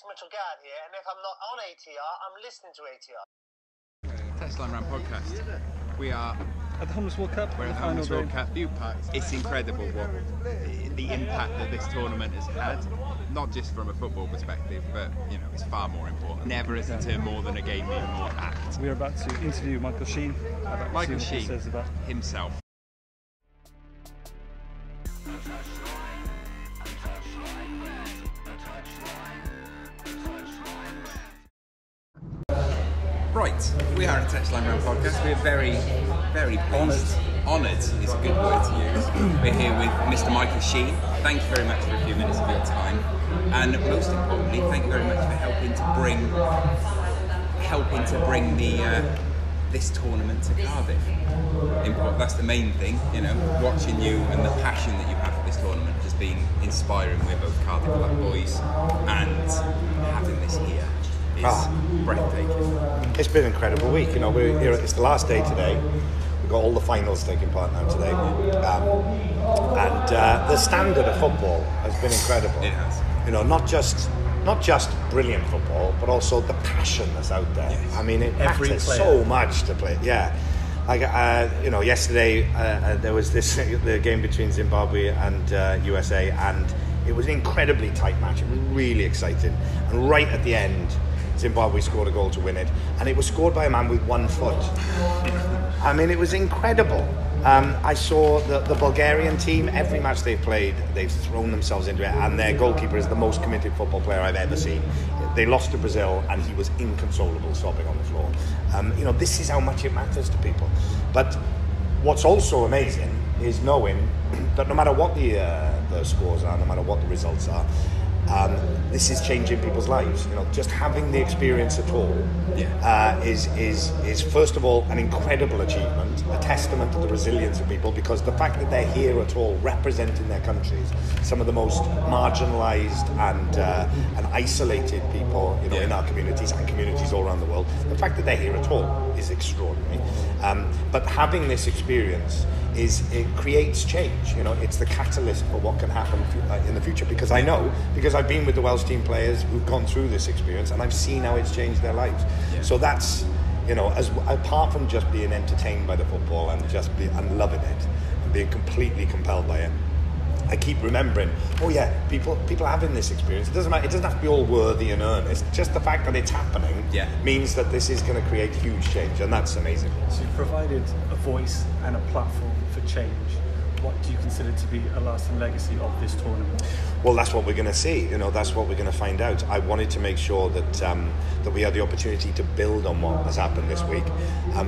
Alex Mitchell-Gad here, and if I'm not on ATR, I'm listening to ATR. Touchline Rant podcast. We are At the Homeless World Cup, we're the at the Homeless day. World Cup Bute Park. It's incredible what the impact that this tournament has had, not just from a football perspective, but you know it's far more important. Never has it turned more than a game even more apt. We are about to interview Michael Sheen. about Michael see what he Sheen says about himself. We are at Touchline Rant podcast. We're very, very pleased. Honoured is a good word to use. We're here with Mr. Michael Sheen. Thank you very much for a few minutes of your time, and most importantly, thank you very much for helping to bring, helping to bring the uh, this tournament to Cardiff. That's the main thing, you know. Watching you and the passion that you have for this tournament has been inspiring. We're both Cardiff Black boys, and having this here is Ah. breathtaking. It's been an incredible week. You know, we're here. It's the last day today. We've got all the finals taking part now today, um, and uh, the standard of football has been incredible. It has. You know, not just not just brilliant football, but also the passion that's out there. Yes. I mean, it matters so much to play. Yeah. Like uh, you know, yesterday uh, uh, there was this the game between Zimbabwe and uh, USA, and it was an incredibly tight match. It was really exciting, and right at the end, Zimbabwe scored a goal to win it, and it was scored by a man with one foot. I mean, it was incredible. Um, I saw the, the Bulgarian team, every match they've played, they've thrown themselves into it, and their goalkeeper is the most committed football player I've ever seen. They lost to Brazil, and he was inconsolable, sobbing on the floor. Um, you know, this is how much it matters to people. But what's also amazing is knowing that no matter what the, uh, the scores are, no matter what the results are, um, this is changing people's lives. You know, just having the experience at all Yeah. uh, is is is first of all an incredible achievement, a testament to the resilience of people. Because the fact that they're here at all, representing their countries, some of the most marginalised and uh, and isolated people, you know, in our communities and communities all around the world, the fact that they're here at all is extraordinary. Um, but having this experience is it creates change. You know, it's the catalyst for what can happen uh, in the future. Because I know, because I've been with the Welsh team players who've gone through this experience, and I've seen how it's changed their lives. Yeah. So that's you know, as apart from just being entertained by the football and just be, and loving it and being completely compelled by it. I keep remembering, oh yeah, people people are having this experience. It doesn't matter. It doesn't have to be all worthy and earnest. Just the fact that it's happening Yeah. means that this is going to create huge change, and that's amazing. So you've provided a voice and a platform for change. What do you consider to be a lasting legacy of this tournament? Well, that's what we're going to see. You know, that's what we're going to find out. I wanted to make sure that um, that we had the opportunity to build on what has happened this week,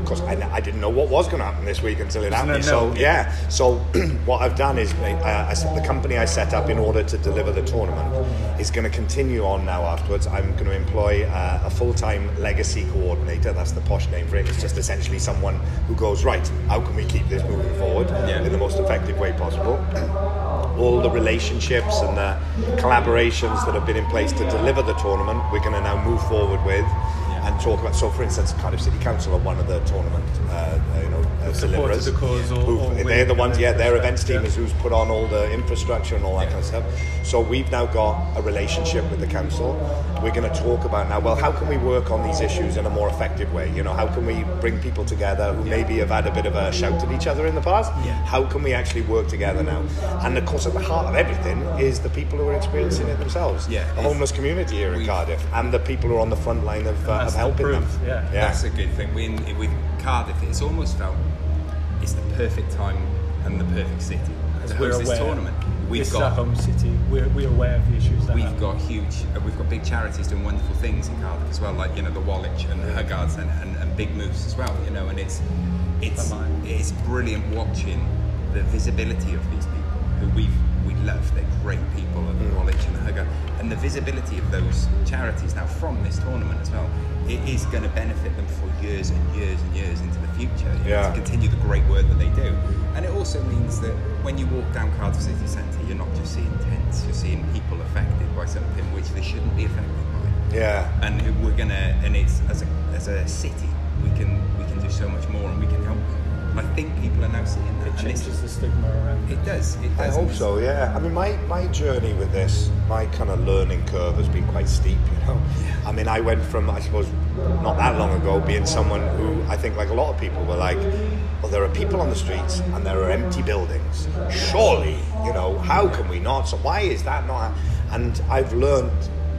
because I, I didn't know what was going to happen this week until it happened. So No. yeah, so what I've done is uh, I the company I set up in order to deliver the tournament is going to continue on now. Afterwards, I'm going to employ uh, a full-time legacy coordinator. That's the posh name for it. It's just essentially someone who goes right. How can we keep this moving forward Yeah. in the most effective way possible? all the relationships and the collaborations that have been in place to deliver the tournament, we're going to now move forward with and talk about. So, for instance, Cardiff City Council are one of the tournament, uh, you know, uh, deliverers. the cause or- or they're the ones, yeah, their events team is who's put on all the infrastructure and all that kind of stuff. So we've now got a relationship with the council. We're going to talk about now. Well, how can we work on these issues in a more effective way? You know, how can we bring people together who maybe have had a bit of a shout at each other in the past? Yeah. How can we actually work together now? And of course, at the heart of everything is the people who are experiencing it themselves. Yeah, the homeless community here in Cardiff, and the people who are on the front line of, uh, That's helping them. yeah. yeah. That's a good thing. We, in, with Cardiff, it's almost felt it's the perfect time and the perfect city to we're host this aware, tournament. We've this is our got home city. We're, we're aware of the issues that we've happen. got huge, uh, we've got big charities doing wonderful things in Cardiff as well, like you know the Wallich and the Huggards and, and, and Big Moose as well. You know, and it's it's it's brilliant watching the visibility of these people who we we love. They're great people at the Wallich and Huggard, and the visibility of those charities now from this tournament as well. It is going to benefit them for years and years and years into the future. you know, Yeah. to continue the great work that they do. And it also means that when you walk down Cardiff City Centre, you're not just seeing tents, you're seeing people affected by something which they shouldn't be affected by. Yeah. And we're gonna, and it's as a as a city, we can we can do so much more, and we can help them. And I think people are now seeing that. It and it's- changes the stigma around it. It does. It I does. hope so, yeah. I mean, my, my journey with this, my kind of learning curve has been quite steep, you know. I mean, I went from, I suppose, not that long ago, being someone who I think, like a lot of people, were like, well, there are people on the streets and there are empty buildings. Surely, you know, how can we not? So why is that not? And I've learned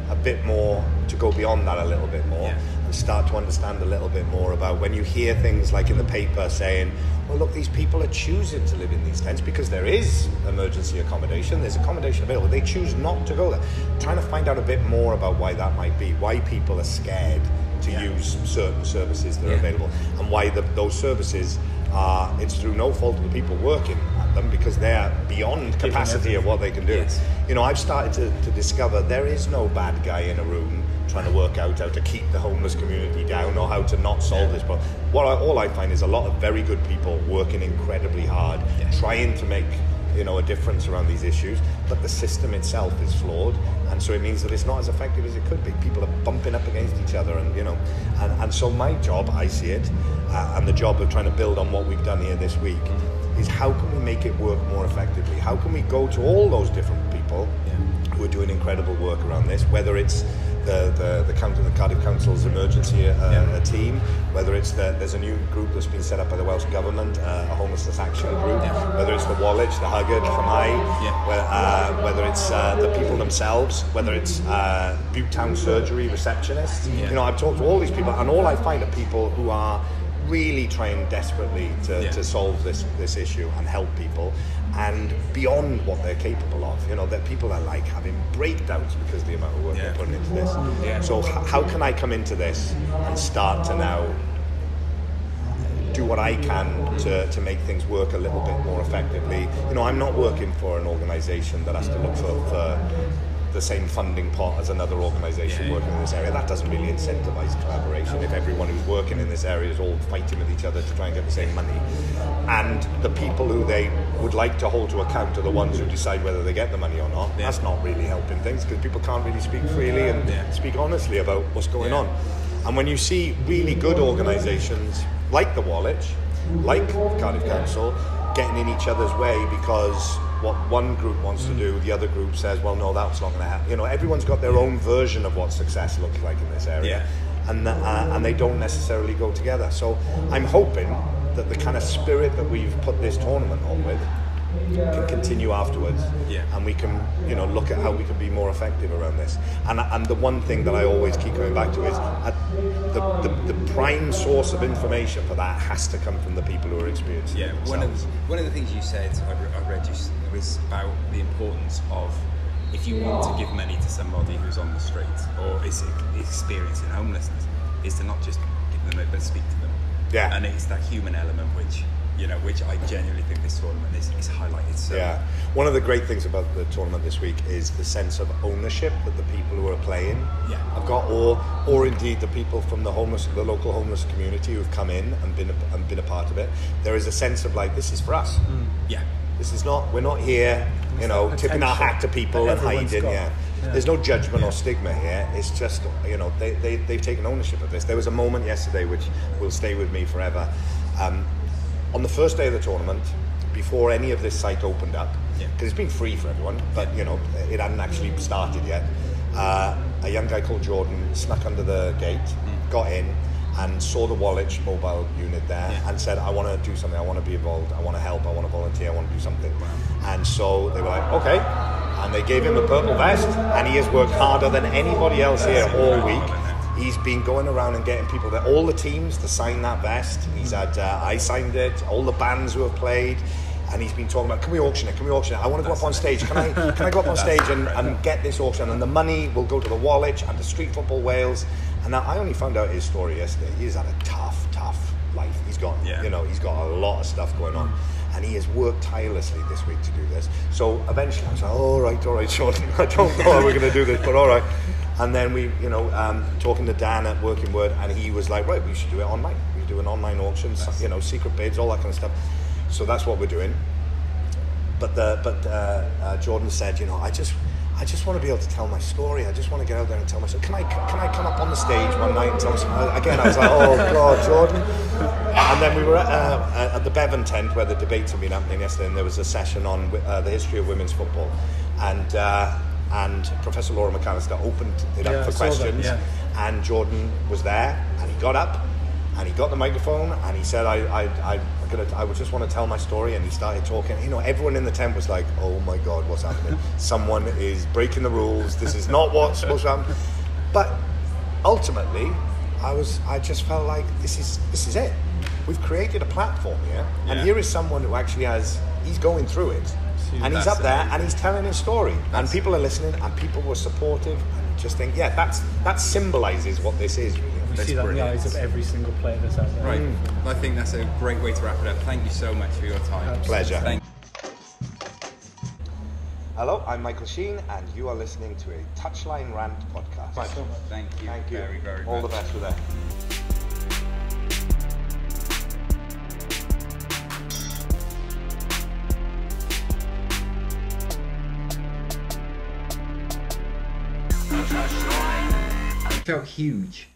a bit more to go beyond that a little bit more Yeah. Start to understand a little bit more about when you hear things like in the paper saying, well, look, these people are choosing to live in these tents because there is emergency accommodation, there's accommodation available. They choose not to go there. Trying to find out a bit more about why that might be, why people are scared to Yeah. use certain services that are Yeah. available, and why the, those services are, it's through no fault of the people working at them because they're beyond capacity of what they can do. Yes. You know, I've started to, to discover there is no bad guy in a room trying to work out how to keep the homeless community down or how to not solve this problem. What I, all I find is a lot of very good people working incredibly hard, Yeah. trying to make you know a difference around these issues, but the system itself is flawed, and so it means that it's not as effective as it could be. People are bumping up against each other, and you know, and, and so my job, I see it, uh, and the job of trying to build on what we've done here this week, is how can we make it work more effectively? How can we go to all those different people who are doing incredible work around this, whether it's the, the, the, county, the Cardiff Council's emergency uh, Yeah. team, whether it's the, there's a new group that's been set up by the Welsh Government, uh, a homelessness action group, Yeah. whether it's the Wallich, the Huggard from I, Yeah. where, uh, whether it's uh, the people themselves, whether it's uh, Butetown Surgery receptionists. You know, I've talked to all these people, and all I find are people who are really trying desperately to, Yeah. to solve this this issue and help people and beyond what they're capable of you know that people are like having breakdowns because of the amount of work Yeah. they're putting into this Yeah. so h- how can I come into this and start to now do what I can to, to make things work a little bit more effectively. You know, I'm not working for an organisation that has to look for, for the same funding pot as another organisation Yeah, working in this area. That doesn't really incentivise collaboration if everyone who's working in this area is all fighting with each other to try and get the same money. And the people who they would like to hold to account are the ones who decide whether they get the money or not. Yeah. That's not really helping things because people can't really speak freely and Yeah. speak honestly about what's going Yeah. on. And when you see really good organisations like the Wallich, like Cardiff Council, getting in each other's way because what one group wants to do, the other group says, well, no, that's not going to happen. You know, everyone's got their own version of what success looks like in this area. Yeah. And, uh, and they don't necessarily go together. So I'm hoping that the kind of spirit that we've put this tournament on with can continue afterwards Yeah. and we can you know look at how we can be more effective around this and and the one thing that I always keep coming back to is uh, the, the, the prime source of information for that has to come from the people who are experiencing Yeah, it one of, themselves. one of the things you said, I, re- I read you, was about the importance of if you want to give money to somebody who's on the street or is experiencing homelessness, is to not just give them it, but speak to them. Yeah. And it's that human element which, you know, which I genuinely think this tournament is, is highlighted so yeah one of the great things about the tournament this week is the sense of ownership that the people who are playing Yeah. have got or or indeed the people from the homeless the local homeless community who've come in and been a, and been a part of it there is a sense of like this is for us Yeah. This is not. We're not here, you know, tipping our hat to people and hiding. Yeah. Yeah. There's no judgment or stigma here. It's just, you know, they, they they've taken ownership of this. There was a moment yesterday which will stay with me forever. Um, on the first day of the tournament, before any of this site opened up, Yeah. because it's been free for everyone, but you know, it hadn't actually started yet. Uh, a young guy called Jordan snuck under the gate, Mm. got in, and saw the Wallich mobile unit there, Yeah. and said, "I want to do something. I want to be involved. I want to help. I want to volunteer. I want to do something." And so they were like, "Okay," and they gave him a purple vest, and he has worked harder than anybody else here all week. He's been going around and getting people that all the teams to sign that vest. He's had uh, I signed it. All the bands who have played. And he's been talking about, can we auction it? Can we auction it? I want to go up on stage. Can I? Can I go up on stage and, and get this auction? And the money will go to the Wallich and to Street Football Wales. And now I only found out his story yesterday. He's had a tough, tough life. He's got, Yeah. you know, he's got a lot of stuff going on. And he has worked tirelessly this week to do this. So eventually I was like, all right, all right, Jordan. I don't know how we're going to do this, but all right. And then we, you know, um, talking to Dan at Working Word, and he was like, right, we should do it online. We should do an online auction, you know, secret bids, all that kind of stuff. So that's what we're doing but the but uh, uh, Jordan said, you know, I just I just want to be able to tell my story. I just want to get out there and tell my story. Can I can I come up on the stage one night and tell my Again, I was like, oh God, Jordan. And then we were at, uh, at the Bevan tent where the debates had been happening yesterday, and there was a session on uh, the history of women's football, and uh, and Professor Laura McAllister opened it up Yeah, for saw that, questions, yeah. and Jordan was there, and he got up, and he got the microphone, and he said, I I I. Gonna, I would just want to tell my story, and he started talking. You know, everyone in the tent was like, "Oh my God, what's happening? Someone is breaking the rules. This is not what's supposed to happen." But ultimately, I was I just felt like this is this is it. We've created a platform here, and here is someone who actually has he's going through it, and he's up there amazing. and he's telling his story, and people are listening, and people were supportive, and just think, yeah, that's that symbolizes what this is. Really. We That's see that brilliant. in the eyes of every single player that's out there. Right. I think that's a great way to wrap it up. Thank you so much for your time. Pleasure. Thank Hello, I'm Michael Sheen, and you are listening to a Touchline Rant podcast. Thank you Thank you. very, very All much. the best with that. Felt huge.